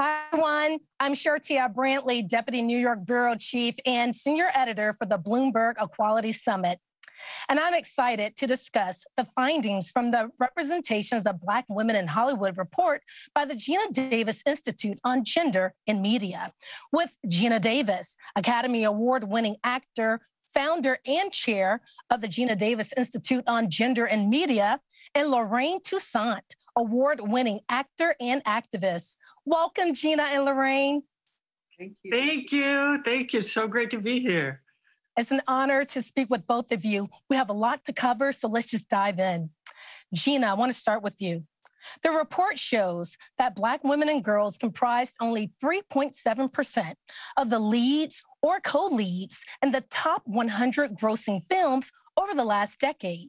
Hi, everyone. I'm Shartia Brantley, Deputy New York Bureau Chief and Senior Editor for the Bloomberg Equality Summit. And I'm excited to discuss the findings from the Representations of Black Women in Hollywood report by the Geena Davis Institute on Gender in Media with Geena Davis, Academy Award winning actor, founder and chair of the Geena Davis Institute on Gender and Media, and Lorraine Toussaint, award winning actor and activist. Welcome, Geena and Lorraine. Thank you. Thank you. Thank you. So great to be here. It's an honor to speak with both of you. We have a lot to cover, so let's just dive in. Geena, I want to start with you. The report shows that Black women and girls comprised only 3.7% of the leads or co leads in the top 100 grossing films over the last decade.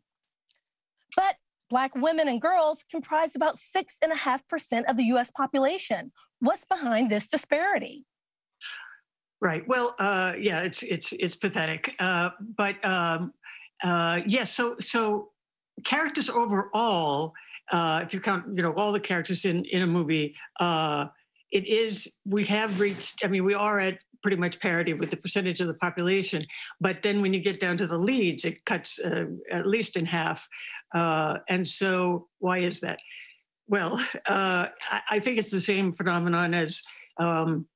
But Black women and girls comprise about 6.5% of the US population. What's behind this disparity? Right. Well, uh, yeah, it's it's it's pathetic. Uh, but um, uh, yes, yeah, so so characters overall, uh, if you count, you know, all the characters in in a movie, uh, it is we have reached. I mean, we are at pretty much parity with the percentage of the population. But then when you get down to the leads, it cuts uh, at least in half. and so, why is that? Well, I, I, think it's the same phenomenon as. Um,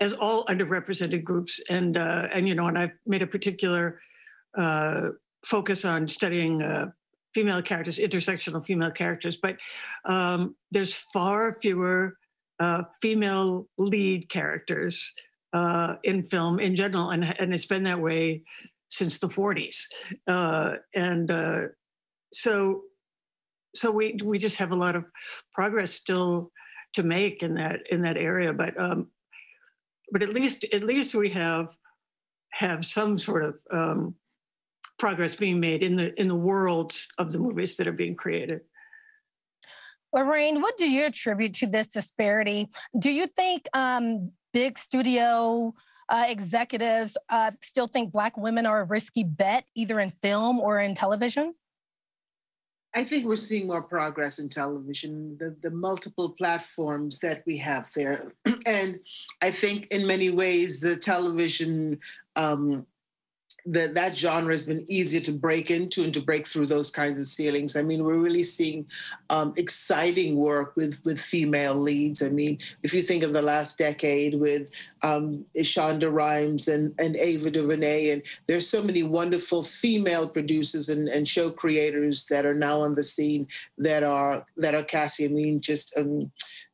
as all underrepresented groups. And uh, and you know, and I've made a particular uh, focus on studying uh, female characters, intersectional female characters. But um, there's far fewer uh, female lead characters uh, in film in general, and and it's been that way since the 40s. Uh, and so so we we just have a lot of progress still to make in that in that area. But um, but at least at least we have have some sort of um, progress being made in the in the worlds of the movies that are being created. Lorraine, what do you attribute to this disparity? Do you think um, big studio uh, executives uh, still think Black women are a risky bet, either in film or in television? I think we're seeing more progress in television, the, the multiple platforms that we have there. and I think in many ways, the television um, that that genre has been easier to break into and to break through those kinds of ceilings. I mean, we're really seeing um, exciting work with with female leads. I mean, if you think of the last decade with um, Shonda Rhimes and, and Ava DuVernay, and there's so many wonderful female producers and, and show creators that are now on the scene that are that are casting. I mean, just um,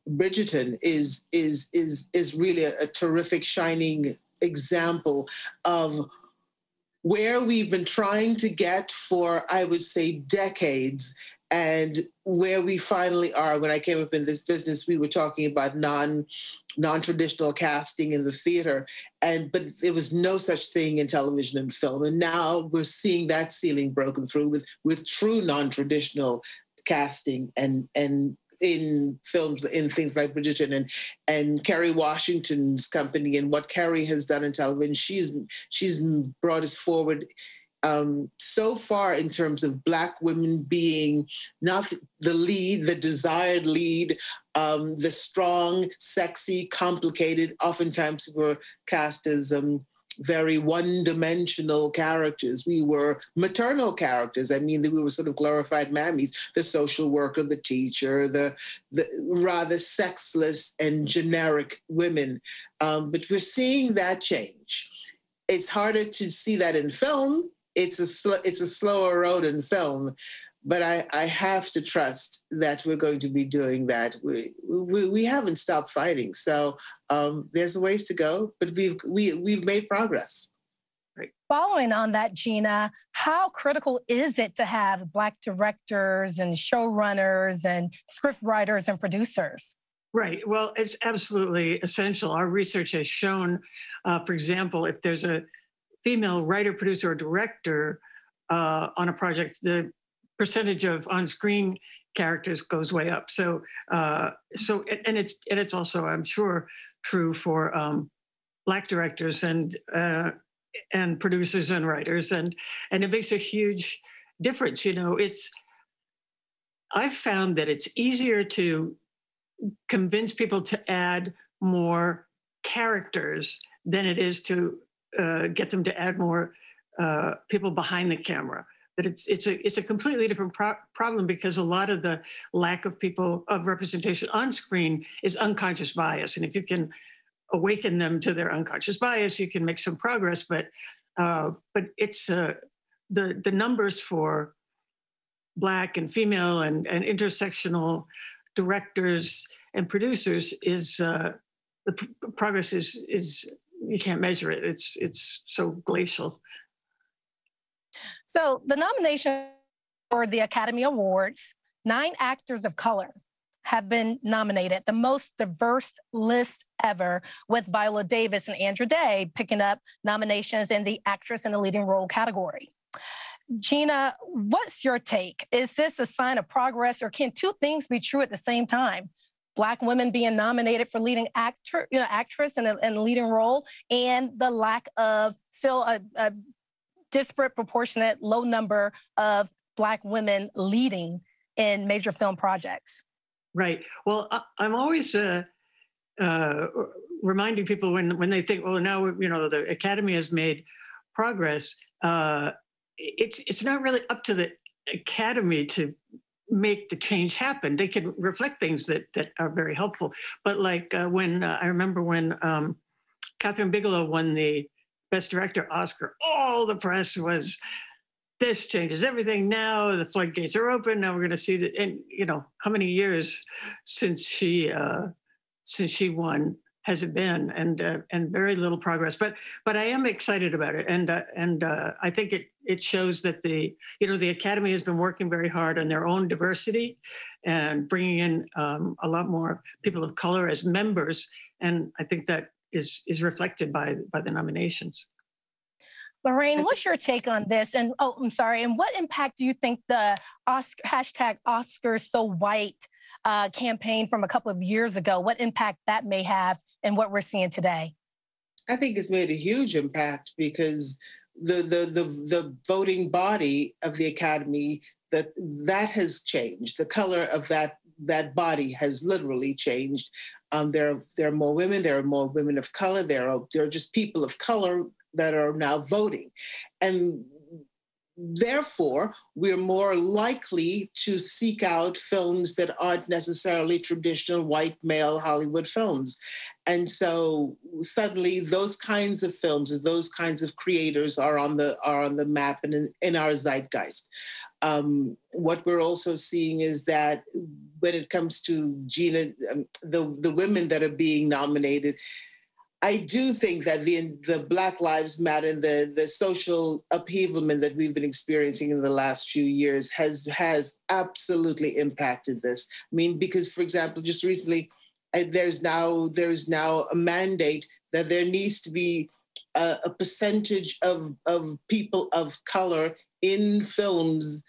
Bridgerton is is is is really a, a terrific shining example of where we've been trying to get for, I would say, decades, and where we finally are. When I came up in this business, we were talking about non non-traditional casting in the theater and but there was no such thing in television and film and now we're seeing that ceiling broken through with with true non-traditional casting and and in films in things like Bridgerton and and Kerry Washington's company and what Kerry has done in television. She's she's brought us forward um, so far in terms of Black women being not the lead, the desired lead, um, the strong, sexy, complicated. Oftentimes, we're cast as um, very one dimensional characters. We were maternal characters. I mean, we were sort of glorified mammies, the social worker, the teacher, the, the rather sexless and generic women. Um, but we're seeing that change. It's harder to see that in film. It's a, sl- it's a slower road in film, but I, I have to trust that we're going to be doing that. We, we, we haven't stopped fighting, so um, there's a ways to go, but we've we, we've made progress. Right. Following on that, Geena, how critical is it to have Black directors and showrunners and script writers and producers? Right. Well, it's absolutely essential. Our research has shown, uh, for example, if there's a female writer, producer, or director uh, on a project, the percentage of on-screen characters goes way up. So, uh, so, and it's and it's also, I'm sure, true for um, black directors and uh, and producers and writers, and and it makes a huge difference. You know, it's I've found that it's easier to convince people to add more characters than it is to uh, get them to add more uh, people behind the camera. That it's it's a it's a completely different pro- problem because a lot of the lack of people of representation on screen is unconscious bias, and if you can awaken them to their unconscious bias, you can make some progress. But uh, but it's uh, the the numbers for black and female and, and intersectional directors and producers is uh, the pr- progress is is you can't measure it. It's it's so glacial. So the nomination for the Academy Awards, nine actors of color have been nominated, the most diverse list ever, with Viola Davis and Andra Day picking up nominations in the actress in a leading role category. Geena, what's your take? Is this a sign of progress, or can two things be true at the same time? Black women being nominated for leading actor, you know, actress in a, in a leading role, and the lack of still a, a disparate, proportionate, low number of Black women leading in major film projects. Right. Well, I'm always uh, uh, reminding people when when they think, well, now you know the Academy has made progress. Uh, it's it's not really up to the Academy to make the change happen. They can reflect things that that are very helpful. But like uh, when uh, I remember when um, Kathryn Bigelow won the Best Director Oscar, all the press was this changes everything now. The floodgates are open. Now we're going to see that. And you know, how many years since she uh, since she won has it been? And uh, and very little progress. But but I am excited about it, and uh, and uh, I think it it shows that the you know the Academy has been working very hard on their own diversity, and bringing in um, a lot more people of color as members. And I think that is is reflected by by the nominations. Lorraine, what's your take on this? And oh, I'm sorry. And what impact do you think the Oscar hashtag Oscars so white uh, campaign from a couple of years ago, what impact that may have in what we're seeing today? I think it's made a huge impact because the the the, the voting body of the Academy that that has changed. The color of that that body has literally changed. Um, there, there are more women. There are more women of color. There are there are just people of color that are now voting, and therefore we're more likely to seek out films that aren't necessarily traditional white male Hollywood films, and so suddenly those kinds of films, those kinds of creators are on the are on the map and in, in our zeitgeist. Um, what we're also seeing is that when it comes to Geena, um, the the women that are being nominated, I do think that the the Black Lives Matter and the the social upheavalment that we've been experiencing in the last few years has has absolutely impacted this. I mean, because for example, just recently, there's now there's now a mandate that there needs to be a, a percentage of of people of color in films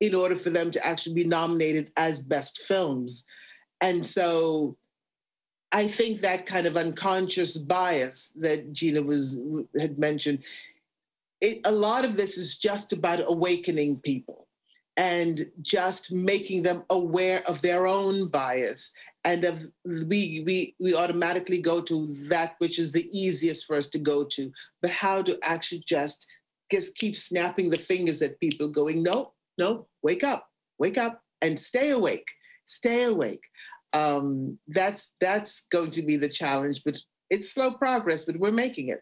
in order for them to actually be nominated as best films. And so I think that kind of unconscious bias that Geena was had mentioned, it, a lot of this is just about awakening people and just making them aware of their own bias and of we we we automatically go to that which is the easiest for us to go to but how to actually just just keep snapping the fingers at people, going, no, no, wake up, wake up, and stay awake, stay awake. Um, that's that's going to be the challenge, but it's slow progress, but we're making it.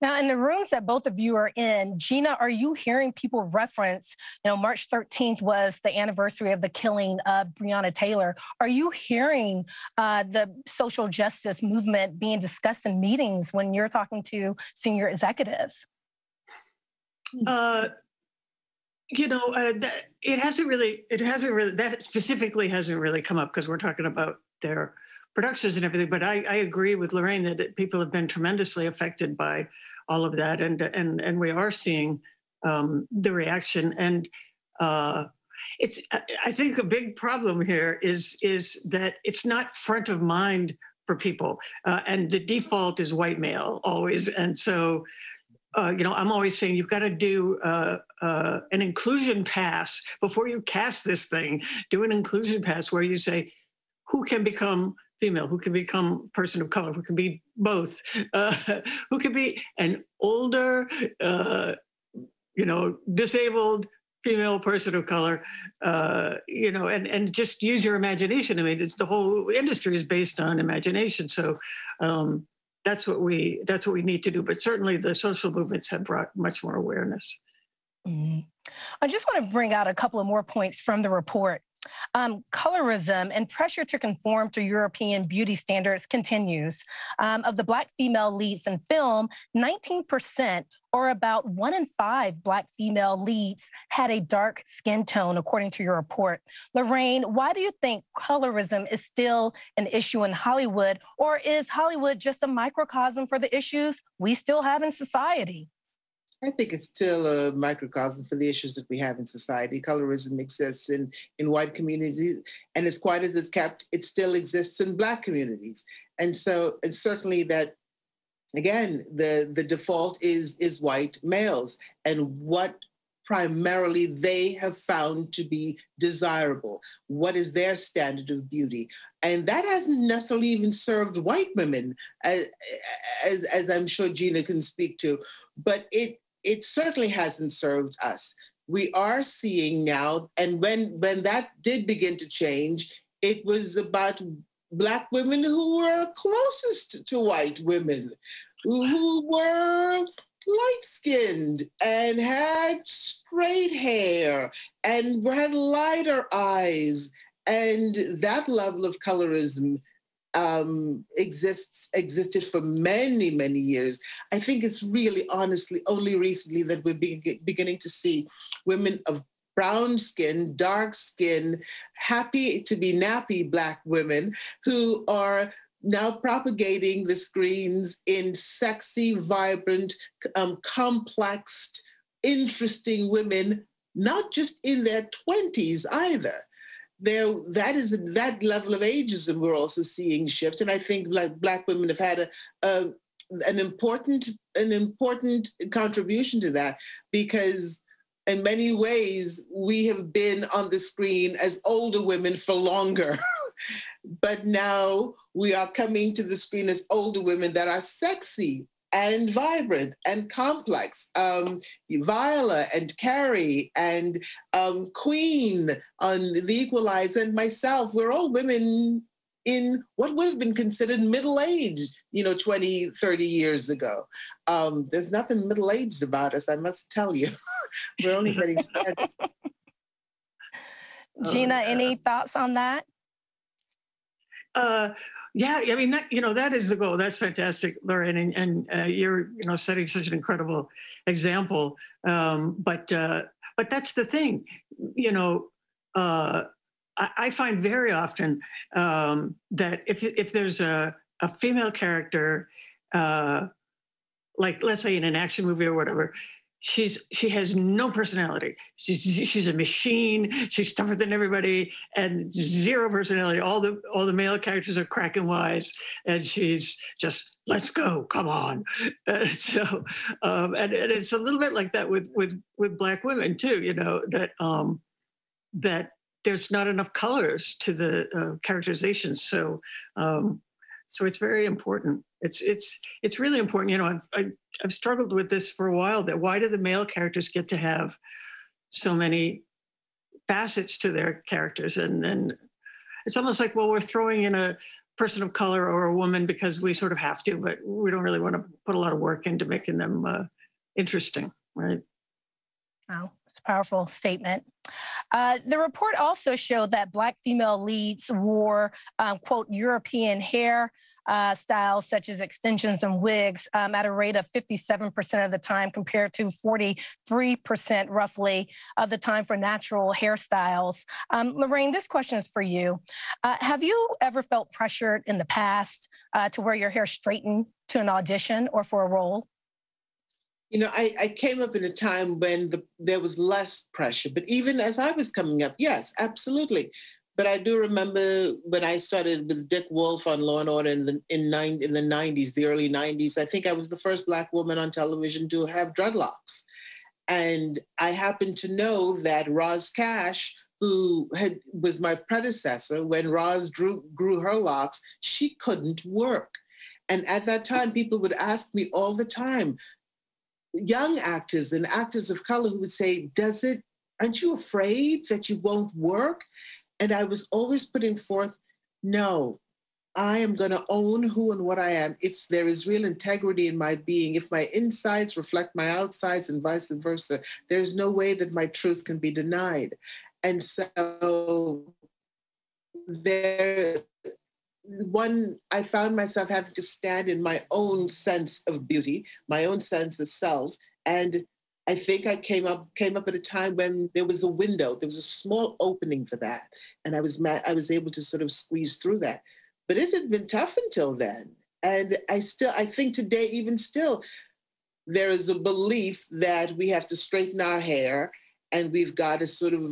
Now, in the rooms that both of you are in, Geena, are you hearing people reference, you know, March 13th was the anniversary of the killing of Breonna Taylor. Are you hearing uh, the social justice movement being discussed in meetings when you're talking to senior executives? Uh, you know, uh, that, it hasn't really, it hasn't really, that specifically hasn't really come up because we're talking about their productions and everything. But I, I agree with Lorraine that people have been tremendously affected by all of that, and and and we are seeing um, the reaction. And uh, it's, I think, a big problem here is is that it's not front of mind for people, uh, and the default is white male always, and so uh, you know, I'm always saying you've got to do uh, uh, an inclusion pass before you cast this thing. Do an inclusion pass where you say, who can become female, who can become person of color, who can be both, uh, who can be an older, uh, you know, disabled female person of color, uh, you know, and, and just use your imagination. I mean, it's the whole industry is based on imagination. So um, that's what we that's what we need to do. But certainly the social movements have brought much more awareness. Mm-hmm. I just want to bring out a couple of more points from the report. Um, colorism and pressure to conform to European beauty standards continues. Um, of the Black female leads in film, 19% or about one in five Black female leads had a dark skin tone, according to your report. Lorraine, why do you think colorism is still an issue in Hollywood, or is Hollywood just a microcosm for the issues we still have in society? I think it's still a microcosm for the issues that we have in society. Colorism exists in, in white communities, and as quiet as it's kept, it still exists in Black communities. And so it's certainly that, again, the, the default is, is white males and what primarily they have found to be desirable. What is their standard of beauty? And that hasn't necessarily even served white women, as, as, as I'm sure Geena can speak to, but it it certainly hasn't served us. We are seeing now, and when when that did begin to change, it was about black women who were closest to white women, who were light skinned and had straight hair and had lighter eyes. And that level of colorism um, exists existed for many many years. I think it's really honestly only recently that we're be- beginning to see women of brown skin, dark skin, happy to be nappy black women who are now propagating the screens in sexy, vibrant, um, complex, interesting women, not just in their 20s either. There that is that level of ageism we're also seeing shift and i think like black women have had a, a an important an important contribution to that because in many ways we have been on the screen as older women for longer but now we are coming to the screen as older women that are sexy and vibrant and complex. Um, Viola and Kerry and um, Queen on The Equalizer and myself, we're all women in what would have been considered middle age, you know, 20, 30 years ago. Um, there's nothing middle aged about us, I must tell you. we're only getting started. Geena, oh, any thoughts on that? Uh, yeah, I mean that you know that is the goal. That's fantastic, Lorraine, and, and uh, you're you know setting such an incredible example. Um, but uh, but that's the thing, you know. Uh, I, find very often um, that if if there's a a female character, uh, like let's say in an action movie or whatever, she's she has no personality. She's she's a machine. She's tougher than everybody, and zero personality. All the all the male characters are cracking wise, and she's just let's go, come on. Uh, so, um, and, and it's a little bit like that with with with black women too. You know that um, that there's not enough colors to the uh, characterizations. So um, so it's very important. It's it's it's really important. You know, I've, I've I've struggled with this for a while. That why do the male characters get to have so many facets to their characters, and and it's almost like well, we're throwing in a person of color or a woman because we sort of have to, but we don't really want to put a lot of work into making them uh, interesting, right? Wow. It's a powerful statement. Uh, the report also showed that Black female leads wore, um, quote, European hair uh, styles such as extensions and wigs um, at a rate of 57% of the time compared to 43% roughly of the time for natural hairstyles. Um, Lorraine, this question is for you. Uh, have you ever felt pressured in the past uh, to wear your hair straightened to an audition or for a role? You know, I, I came up in a time when the, there was less pressure. But even as I was coming up, yes, absolutely. But I do remember when I started with Dick Wolf on Law and Order in the in, nine, in the 90s, the early 90s. I think I was the first Black woman on television to have dreadlocks. And I happen to know that Roz Cash, who had was my predecessor when Roz drew, grew her locks, she couldn't work. And at that time, people would ask me all the time, young actors and actors of color who would say, Does it, aren't you afraid that you won't work? And I was always putting forth, No, I am going to own who and what I am. If there is real integrity in my being, if my insides reflect my outsides and vice versa, there's no way that my truth can be denied. And so there, one, I found myself having to stand in my own sense of beauty, my own sense of self. And I think I came up came up at a time when there was a window, there was a small opening for that, and I was mad, I was able to sort of squeeze through that. But it had been tough until then. And I still, I think today, even still, there is a belief that we have to straighten our hair and we've got to sort of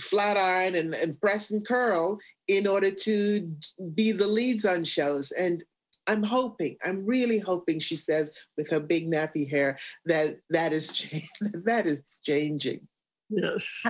flat iron and, and press and curl in order to be the leads on shows. And I'm hoping, I'm really hoping, she says, with her big nappy hair, that that is that is changing. Yes.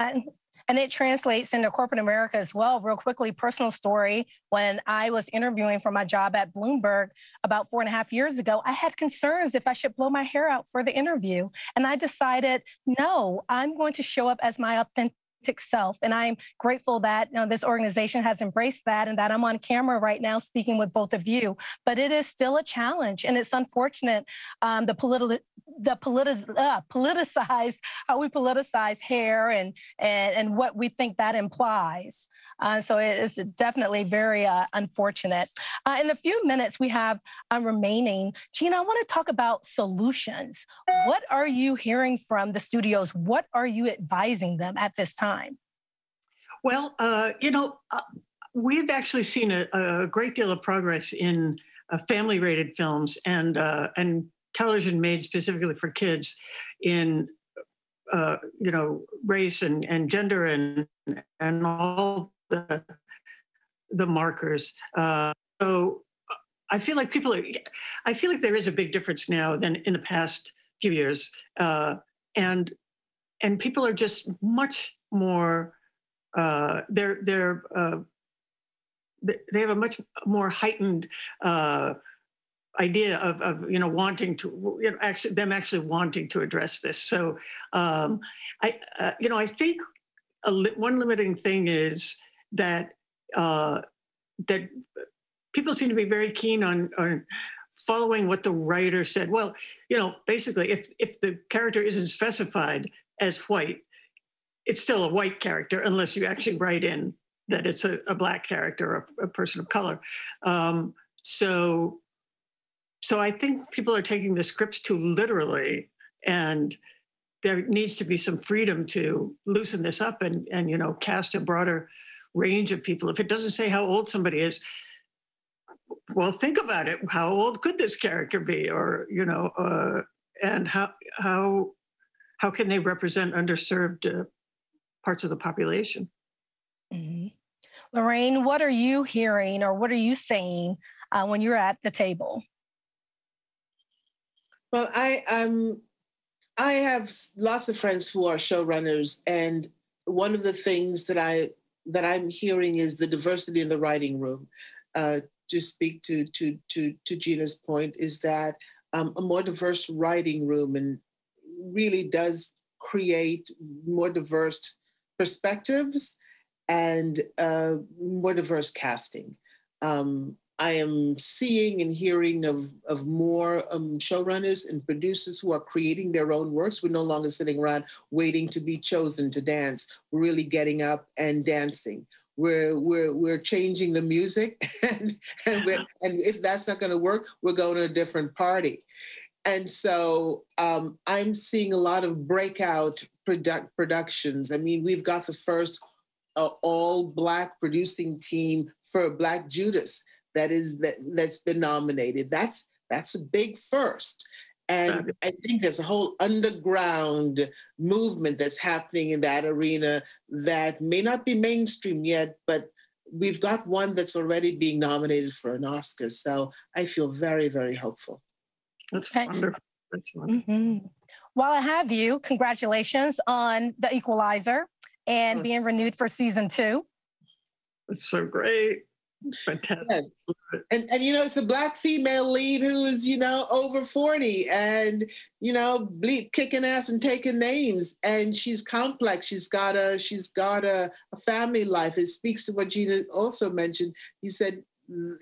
And it translates into corporate America as well. Real quickly, personal story. When I was interviewing for my job at Bloomberg about four and a half years ago, I had concerns if I should blow my hair out for the interview. And I decided, no, I'm going to show up as my authentic self. And I'm grateful that you know, this organization has embraced that and that I'm on camera right now speaking with both of you. But it is still a challenge. And it's unfortunate um, the political the politic, uh, politicize how we politicize hair and, and and what we think that implies. Uh, so it is definitely very uh, unfortunate. Uh, in the few minutes we have uh, remaining, Geena, I want to talk about solutions. What are you hearing from the studios? What are you advising them at this time? Well, uh, you know, uh, we've actually seen a, a, great deal of progress in family-rated films and and television made specifically for kids in uh, you know race and, and gender and and all the the markers. Uh, so I feel like people are. I feel like there is a big difference now than in the past few years, uh, and and people are just much more. Uh, they're they're uh, they have a much more heightened uh, idea of, of you know wanting to you know actually them actually wanting to address this. So um, I uh, you know I think li- one limiting thing is that uh, that people seem to be very keen on on following what the writer said. Well, you know, basically, if if the character isn't specified as white, it's still a white character unless you actually write in that it's a, a black character or a, person of color. Um, so, so I think people are taking the scripts too literally, and there needs to be some freedom to loosen this up and and you know cast a broader range of people. If it doesn't say how old somebody is, well, think about it. How old could this character be, or you know, uh, and how how how can they represent underserved uh, parts of the population? Mm-hmm. Lorraine, what are you hearing, or what are you saying uh, when you're at the table? Well, I um, I have lots of friends who are showrunners, and one of the things that I that I'm hearing is the diversity in the writing room. Uh, to speak to to to to Geena's point, is that um, a more diverse writing room and really does create more diverse perspectives and uh, more diverse casting. Um, I am seeing and hearing of, of more um, showrunners and producers who are creating their own works. We're no longer sitting around waiting to be chosen to dance. We're really getting up and dancing. We're, we're, we're changing the music, and, and, and if that's not going to work, we're going to a different party. And so um, I'm seeing a lot of breakout product productions. I mean, we've got the first uh, all Black producing team for Black Judas that is that that's been nominated. That's that's a big first. And I think there's a whole underground movement that's happening in that arena that may not be mainstream yet, but we've got one that's already being nominated for an Oscar. So I feel very, very hopeful. That's wonderful. That's wonderful. Mm-hmm. While I have you, congratulations on The Equalizer and mm. being renewed for season two. It's so great. Fantastic. Yes. And and you know, it's a black female lead who is, you know, over 40 and, you know, ble- kicking ass and taking names. And she's complex. She's got a she's got a, a family life. It speaks to what Geena also mentioned. You said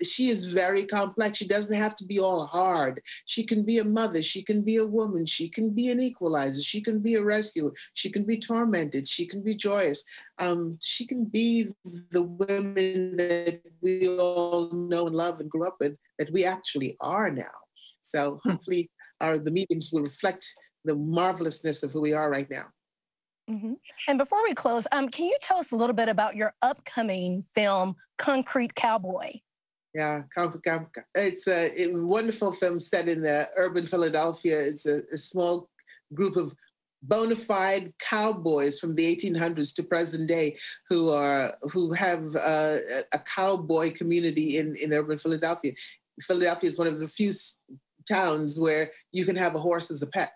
she is very complex. She doesn't have to be all hard. She can be a mother. She can be a woman. She can be an equalizer. She can be a rescuer. She can be tormented. She can be joyous. Um, she can be the women that we all know and love and grew up with that we actually are now. So hmm. hopefully, our the meetings will reflect the marvelousness of who we are right now. Mm-hmm. And before we close, um, can you tell us a little bit about your upcoming film, Concrete Cowboy? Yeah, it's a, wonderful film set in the urban Philadelphia. It's a, a small group of bona fide cowboys from the 1800s to present day who are who have uh, a cowboy community in in urban Philadelphia. Philadelphia is one of the few towns where you can have a horse as a pet.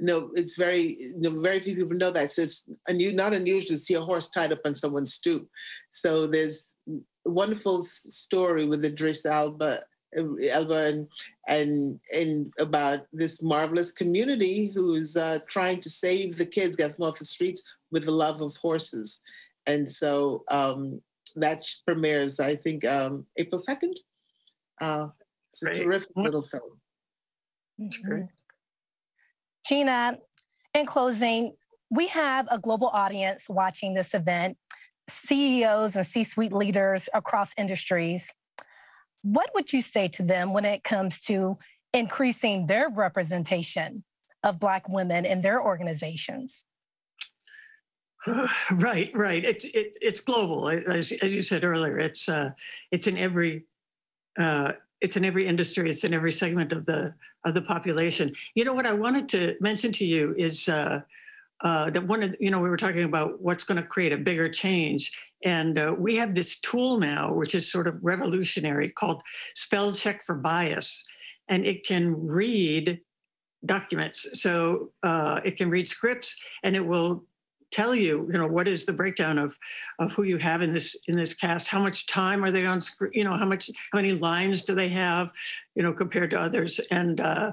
Know, it's very you know, very few people know that. So it's not unusual to see a horse tied up on someone's stoop. So there's wonderful story with Idris Elba, Elba and, and, and about this marvelous community who's uh, trying to save the kids, get them off the streets with the love of horses. And so um, that premieres, I think, um, April 2nd. Uh, it's a great. terrific little film. That's great. Geena, in closing, we have a global audience watching this event. CEOs and C suite leaders across industries, what would you say to them when it comes to increasing their representation of Black women in their organizations? Right, right. It's it, it's global, as, as you said earlier. It's uh, it's in every uh, it's in every industry. It's in every segment of the of the population. You know what I wanted to mention to you is uh, uh, that one of you know we were talking about what's going to create a bigger change. And uh, we have this tool now which is sort of revolutionary called spell check for bias. And it can read documents. So uh, it can read scripts and it will tell you you know what is the breakdown of of who you have in this in this cast. How much time are they on screen you know how much how many lines do they have you know compared to others? And uh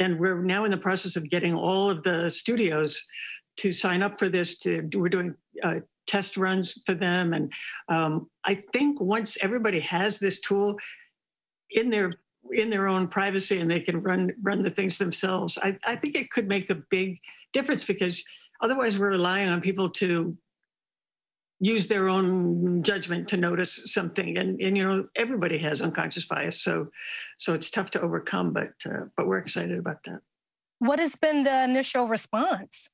and we're now in the process of getting all of the studios to sign up for this. To we're doing uh, test runs for them, and um, I think once everybody has this tool in their in their own privacy and they can run run the things themselves, I, I think it could make a big difference because otherwise we're relying on people to use their own judgment to notice something. And, and you know everybody has unconscious bias so so it's tough to overcome but uh, but we're excited about that. What has been the initial response?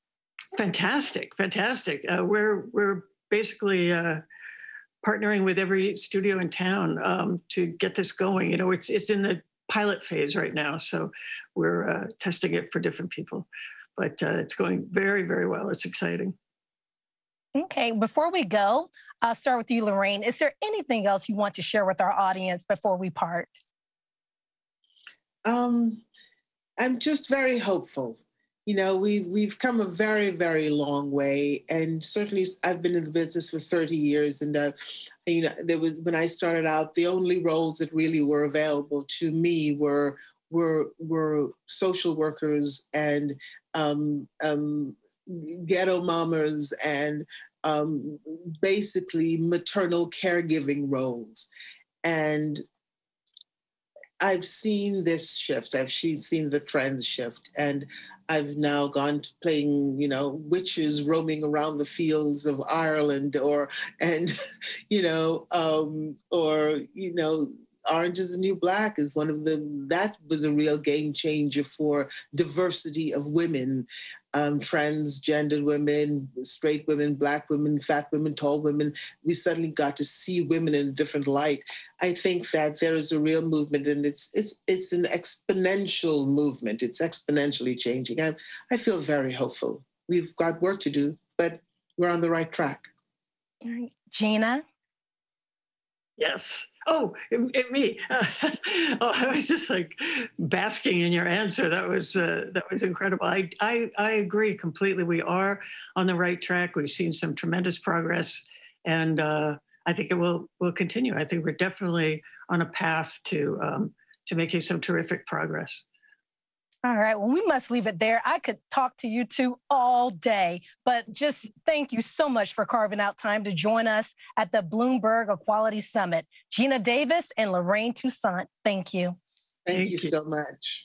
Fantastic fantastic. Uh, we're we're basically uh, partnering with every studio in town um, to get this going. You know it's it's in the pilot phase right now so we're uh, testing it for different people. But uh, it's going very very well. It's exciting Okay, before we go, I'll start with you, Lorraine. Is there anything else you want to share with our audience before we part? Um, I'm just very hopeful. You know, we've we've come a very very long way, and certainly I've been in the business for 30 years, and uh, you know, there was when I started out, the only roles that really were available to me were were were social workers and um, um, ghetto mamas and um, basically maternal caregiving roles. And I've seen this shift. I've seen the trends shift, and I've now gone to playing, you know, witches roaming around the fields of Ireland, or and, you know, um, or you know, Orange is the New Black is one of the, that was a real game changer for diversity of women, um, transgendered women, straight women, black women, fat women, tall women. We suddenly got to see women in a different light. I think that there is a real movement and it's, it's, it's an exponential movement. It's exponentially changing. I, I feel very hopeful. We've got work to do, but we're on the right track. Geena? Yes. Oh, it, it, me. Uh, oh, I was just like basking in your answer. That was uh, that was incredible. I, I I agree completely. We are on the right track. We've seen some tremendous progress, and uh, I think it will will continue. I think we're definitely on a path to um, to making some terrific progress. All right. Well, we must leave it there. I could talk to you two all day, but just thank you so much for carving out time to join us at the Bloomberg Equality Summit. Geena Davis and Lorraine Toussaint, thank you. Thank, thank you, you so much.